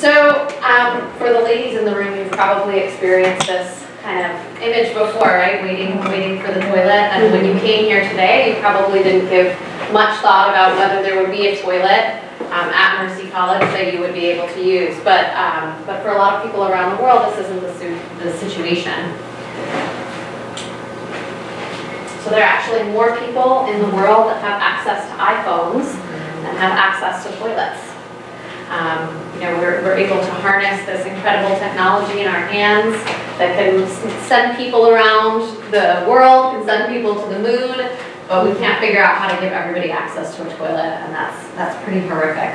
So, um, for the ladies in the room, you've probably experienced this kind of image before, right? Waiting, waiting for the toilet. And when you came here today, you probably didn't give much thought about whether there would be a toilet um, at Mercy College that you would be able to use. But, um, but for a lot of people around the world, this isn't the, the situation. So there are actually more people in the world that have access to iPhones than have access to toilets. Um, you know, we're, we're able to harness this incredible technology in our hands that can send people around the world, can send people to the moon, but we can't figure out how to give everybody access to a toilet, and that's, that's pretty horrific.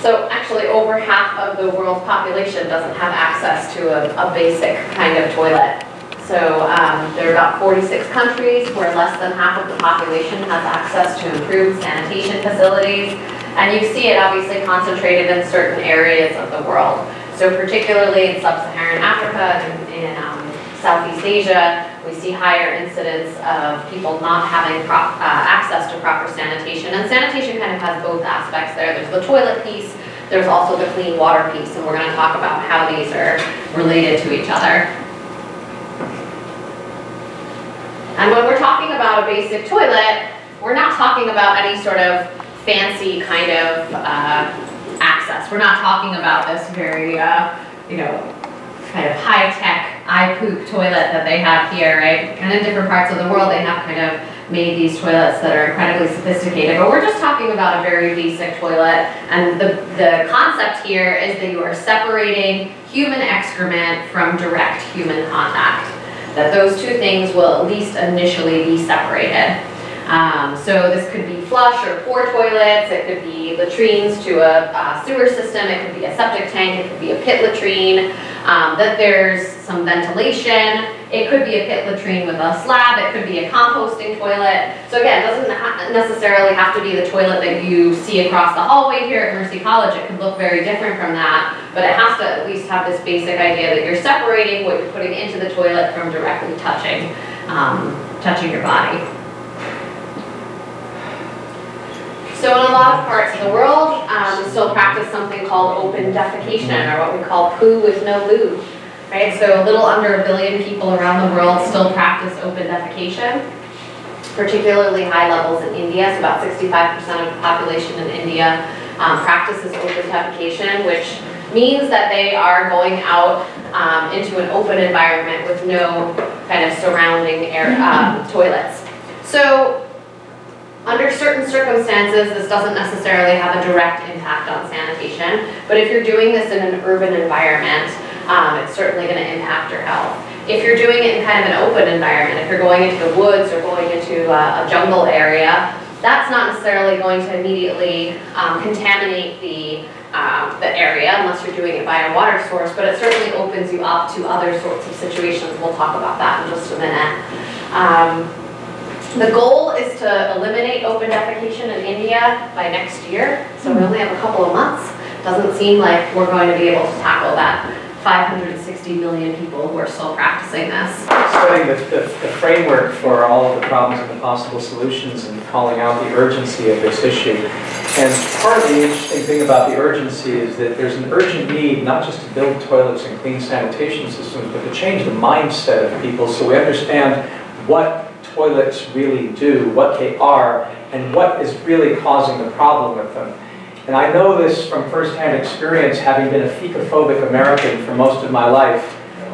So actually, over half of the world's population doesn't have access to a, a basic kind of toilet. So um, there are about 46 countries where less than half of the population has access to improved sanitation facilities. And you see it obviously concentrated in certain areas of the world. So particularly in sub-Saharan Africa and in um, Southeast Asia, we see higher incidence of people not having prop, uh, access to proper sanitation. And sanitation kind of has both aspects there. There's the toilet piece, there's also the clean water piece, and we're going to talk about how these are related to each other. And when we're talking about a basic toilet, we're not talking about any sort of fancy kind of uh, access. We're not talking about this very, uh, you know, kind of high-tech eye poop toilet that they have here, right? And in different parts of the world, they have kind of made these toilets that are incredibly sophisticated. But we're just talking about a very basic toilet. And the, the concept here is that you are separating human excrement from direct human contact that those two things will at least initially be separated. Um, so this could be flush or pour toilets, it could be latrines to a, a sewer system, it could be a septic tank, it could be a pit latrine, um, that there's some ventilation, it could be a pit latrine with a slab, it could be a composting toilet. So again, it doesn't ha necessarily have to be the toilet that you see across the hallway here at Mercy College, it could look very different from that, but it has to at least have this basic idea that you're separating what you're putting into the toilet from directly touching, um, touching your body. So in a lot of parts of the world, um, we still practice something called open defecation, or what we call poo with no loo. Right, so a little under a billion people around the world still practice open defecation, particularly high levels in India. So about 65% of the population in India um, practices open defecation, which means that they are going out um, into an open environment with no kind of surrounding air um, toilets. So under certain circumstances, this doesn't necessarily have a direct impact on sanitation, but if you're doing this in an urban environment, um, it's certainly going to impact your health. If you're doing it in kind of an open environment, if you're going into the woods or going into a, a jungle area, that's not necessarily going to immediately um, contaminate the, um, the area unless you're doing it by a water source, but it certainly opens you up to other sorts of situations. We'll talk about that in just a minute. The goal is to eliminate open defecation in India by next year, so we only have a couple of months. Doesn't seem like we're going to be able to tackle that 560 million people who are still practicing this. Studying the, the, the framework for all of the problems and the possible solutions and calling out the urgency of this issue. And part of the interesting thing about the urgency is that there's an urgent need not just to build toilets and clean sanitation systems, but to change the mindset of people so we understand what toilets really do, what they are, and what is really causing the problem with them. And I know this from firsthand experience, having been a fecaphobic American for most of my life,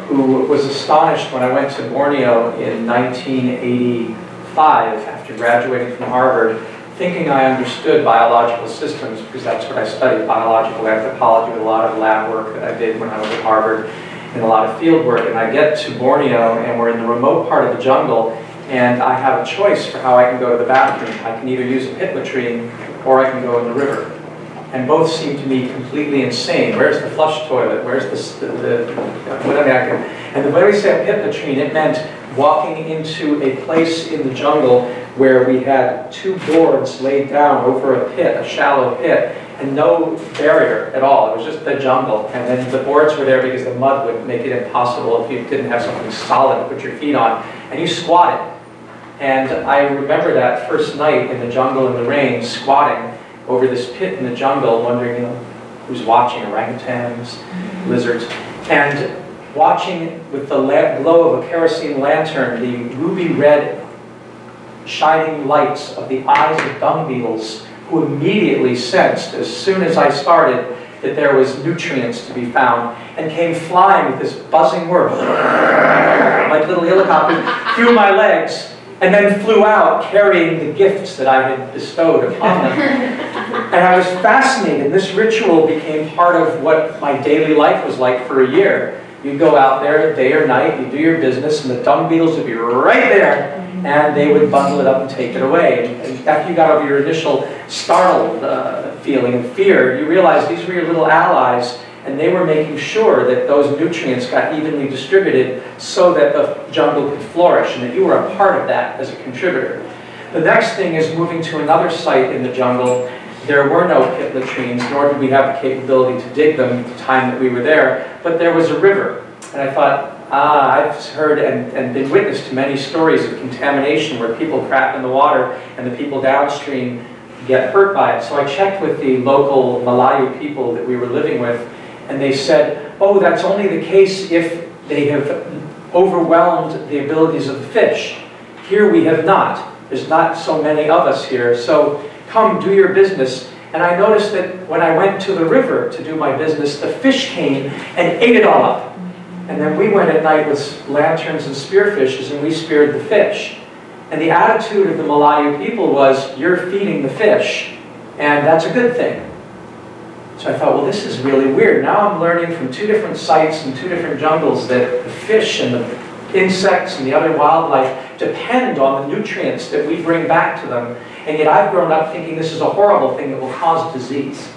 who was astonished when I went to Borneo in 1985 after graduating from Harvard, thinking I understood biological systems, because that's what I studied, biological anthropology, with a lot of lab work that I did when I was at Harvard, and a lot of field work. And I get to Borneo, and we're in the remote part of the jungle, and I have a choice for how I can go to the bathroom. I can either use a pit latrine, or I can go in the river and both seem to me completely insane. Where's the flush toilet? Where's the, the, the whatever I can, and the way we say pit latrine, it meant walking into a place in the jungle where we had two boards laid down over a pit, a shallow pit, and no barrier at all. It was just the jungle. And then the boards were there because the mud would make it impossible if you didn't have something solid to put your feet on. And you squatted. And I remember that first night in the jungle in the rain, squatting, over this pit in the jungle, wondering, you know, who's watching, orangutans, lizards, and watching with the glow of a kerosene lantern the ruby red shining lights of the eyes of dung beetles who immediately sensed, as soon as I started, that there was nutrients to be found, and came flying with this buzzing whir, like little helicopters, through my legs, and then flew out carrying the gifts that I had bestowed upon them. and I was fascinated. This ritual became part of what my daily life was like for a year. You'd go out there day or night, you do your business, and the dung beetles would be right there, and they would bundle it up and take it away. And after you got over your initial startled uh, feeling of fear, you realized these were your little allies, and they were making sure that those nutrients got evenly distributed so that the jungle could flourish, and that you were a part of that as a contributor. The next thing is moving to another site in the jungle there were no pit latrines, nor did we have the capability to dig them at the time that we were there, but there was a river. And I thought, ah, I've heard and, and been witness to many stories of contamination where people crap in the water and the people downstream get hurt by it. So I checked with the local Malayu people that we were living with, and they said, oh, that's only the case if they have overwhelmed the abilities of the fish. Here we have not. There's not so many of us here. So come do your business. And I noticed that when I went to the river to do my business, the fish came and ate it all up. And then we went at night with lanterns and spearfishes and we speared the fish. And the attitude of the Malayu people was, you're feeding the fish, and that's a good thing. So I thought, well, this is really weird. Now I'm learning from two different sites and two different jungles that the fish and the insects and the other wildlife depend on the nutrients that we bring back to them and yet I've grown up thinking this is a horrible thing that will cause disease.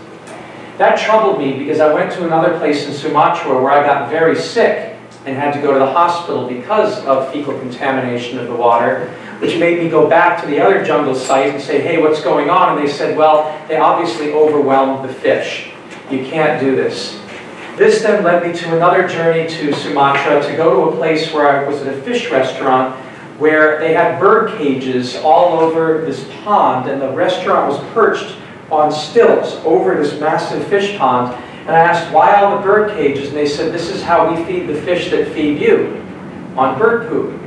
That troubled me because I went to another place in Sumatra where I got very sick and had to go to the hospital because of fecal contamination of the water, which made me go back to the other jungle site and say, hey, what's going on? And they said, well, they obviously overwhelmed the fish. You can't do this. This then led me to another journey to Sumatra to go to a place where I was at a fish restaurant where they had bird cages all over this pond, and the restaurant was perched on stilts over this massive fish pond. And I asked, why all the bird cages? And they said, this is how we feed the fish that feed you, on bird poop.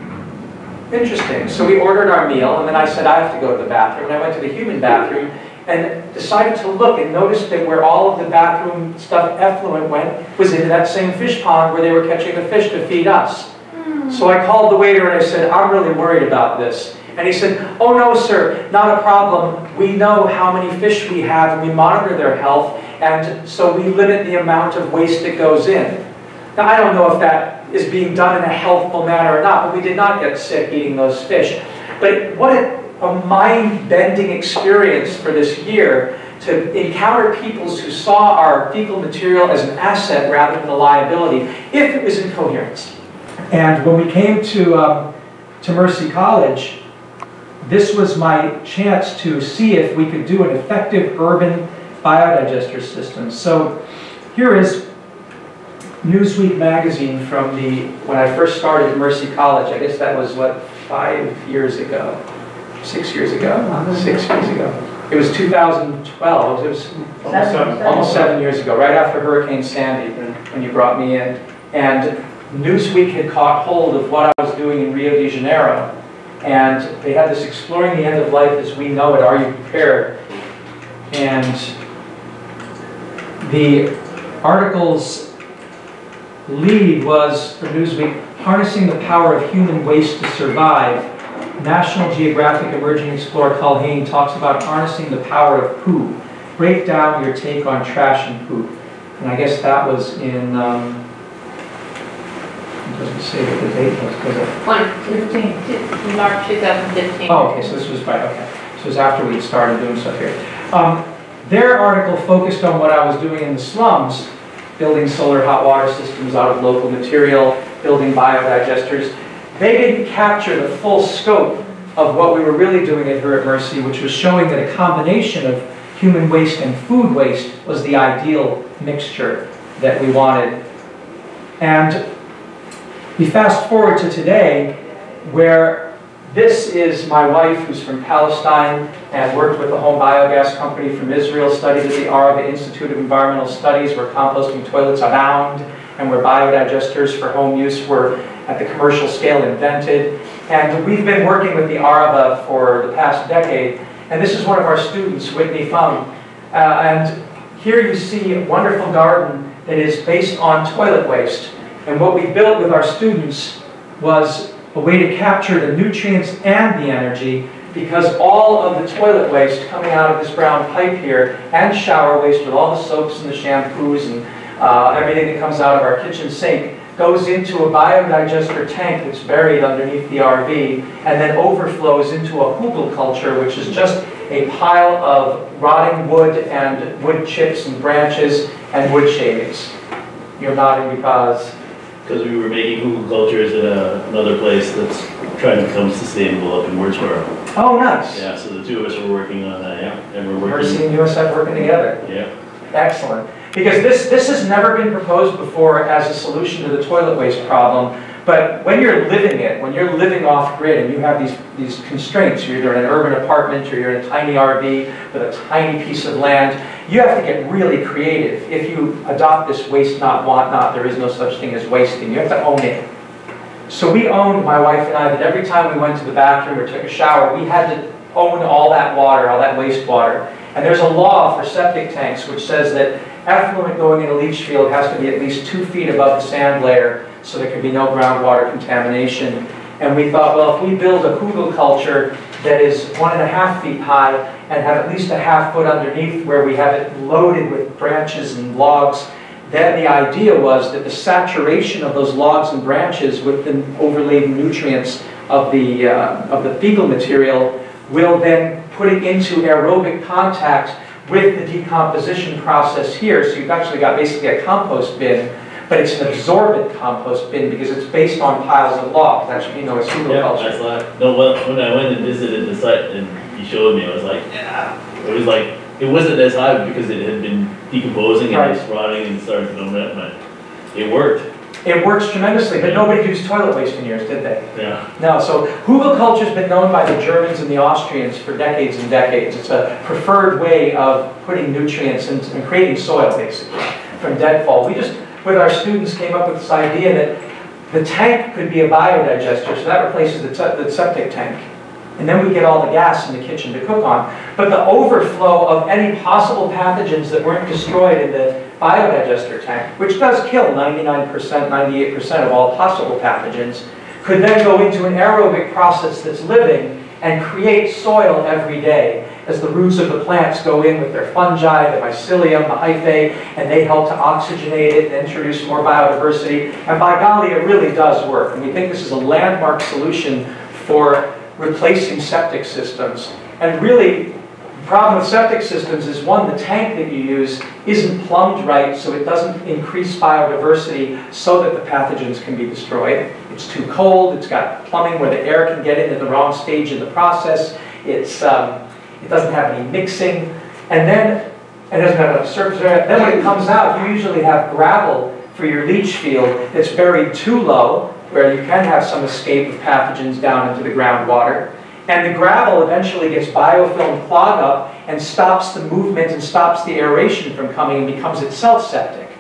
Interesting. So we ordered our meal, and then I said, I have to go to the bathroom. And I went to the human bathroom, and decided to look and noticed that where all of the bathroom stuff effluent went was into that same fish pond where they were catching the fish to feed us. Hmm. So I called the waiter and I said, I'm really worried about this. And he said, oh no sir, not a problem. We know how many fish we have and we monitor their health and so we limit the amount of waste that goes in. Now I don't know if that is being done in a healthful manner or not, but we did not get sick eating those fish. But what a, mind-bending experience for this year to encounter peoples who saw our fecal material as an asset rather than a liability, if it was in coherence. And when we came to, um, to Mercy College, this was my chance to see if we could do an effective urban biodigester system. So here is Newsweek magazine from the, when I first started at Mercy College, I guess that was what, five years ago? Six years ago? Six years ago. It was 2012, it was almost seven, almost seven years ago, right after Hurricane Sandy, when you brought me in. And Newsweek had caught hold of what I was doing in Rio de Janeiro, and they had this Exploring the End of Life as We Know It, Are You Prepared? And the article's lead was for Newsweek, Harnessing the Power of Human Waste to Survive. National Geographic Emerging Explorer Culhane talks about harnessing the power of poop. Break down your take on trash and poop. And I guess that was in um, doesn't say what the date was, does it? One, fifteen, March two thousand fifteen. Oh, okay, so this was right, okay. So it was after we had started doing stuff here. Um, their article focused on what I was doing in the slums, building solar hot water systems out of local material, building biodigesters. They didn't capture the full scope of what we were really doing at here at Mercy, which was showing that a combination of human waste and food waste was the ideal mixture that we wanted. And we fast forward to today where this is my wife who's from Palestine and worked with the home biogas company from Israel, studied at the Arava Institute of Environmental Studies where composting toilets abound and where biodigesters for home use were at the commercial scale invented. And we've been working with the Arava for the past decade. And this is one of our students, Whitney Fung. Uh, and here you see a wonderful garden that is based on toilet waste. And what we built with our students was a way to capture the nutrients and the energy because all of the toilet waste coming out of this brown pipe here and shower waste with all the soaps and the shampoos and uh, everything that comes out of our kitchen sink goes into a biodigester tank that's buried underneath the RV and then overflows into a hugelkultur, which is just a pile of rotting wood and wood chips and branches and wood shavings. You're nodding because Because we were making hugelkulturs at a- another place that's trying to become sustainable up in Wordsboro. Oh, nice. Yeah, so the two of us were working on that, yeah, and we're working, Mercy and USF working together. yeah. Excellent. Because this, this has never been proposed before as a solution to the toilet waste problem. But when you're living it, when you're living off grid and you have these, these constraints, you're either in an urban apartment or you're in a tiny RV with a tiny piece of land, you have to get really creative. If you adopt this waste not, want not, there is no such thing as wasting. You have to own it. So we owned, my wife and I, that every time we went to the bathroom or took a shower, we had to own all that water, all that wastewater. And there's a law for septic tanks which says that effluent going in a leach field has to be at least two feet above the sand layer so there can be no groundwater contamination. And we thought, well, if we build a hugelkultur that is one and a half feet high and have at least a half foot underneath where we have it loaded with branches and logs, then the idea was that the saturation of those logs and branches with the overlaid nutrients of the, uh, of the fecal material will then put it into aerobic contact with the decomposition process here. So you've actually got basically a compost bin, but it's an absorbent compost bin because it's based on piles of logs. That's what you know as Yeah, hugelkultur. that's like, no, when, when I went and visited the site and he showed me, I was like, yeah. It was like, it wasn't as high because it had been decomposing and it's rotting and starting to ferment, but it worked, It works tremendously, but nobody used toilet waste in years, did they? yeah. No, so hugelkultur's been known by the Germans and the Austrians for decades and decades. It's a preferred way of putting nutrients and, and creating soil, basically, from deadfall. We just, with our students, came up with this idea that the tank could be a biodigester, so that replaces the, the septic tank. And then we get all the gas in the kitchen to cook on. But the overflow of any possible pathogens that weren't destroyed in the biodigester tank, which does kill 99%, 98% of all possible pathogens, could then go into an aerobic process that's living and create soil every day as the roots of the plants go in with their fungi, the mycelium, the hyphae, and they help to oxygenate it and introduce more biodiversity. And by golly, it really does work. And we think this is a landmark solution for replacing septic systems. And really, problem with septic systems is one, the tank that you use isn't plumbed right so it doesn't increase biodiversity so that the pathogens can be destroyed. It's too cold, it's got plumbing where the air can get in at the wrong stage in the process, it's, um, it doesn't have any mixing, and then it doesn't have enough surface area. Then when it comes out, you usually have gravel for your leach field that's buried too low, where you can have some escape of pathogens down into the groundwater. And the gravel eventually gets biofilm clog up and stops the movement and stops the aeration from coming and becomes itself septic.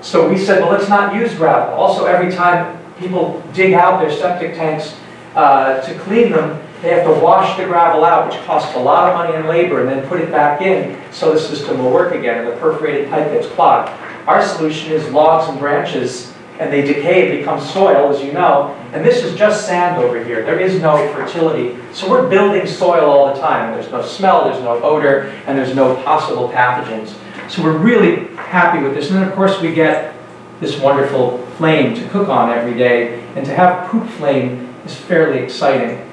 So we said, well, let's not use gravel. Also, every time people dig out their septic tanks uh, to clean them, they have to wash the gravel out, which costs a lot of money and labor, and then put it back in so the system will work again, and the perforated pipe gets clogged. Our solution is logs and branches, and they decay and become soil, as you know, and this is just sand over here. There is no fertility. So we're building soil all the time. There's no smell, there's no odor, and there's no possible pathogens. So we're really happy with this. And then, of course, we get this wonderful flame to cook on every day, and to have poop flame is fairly exciting.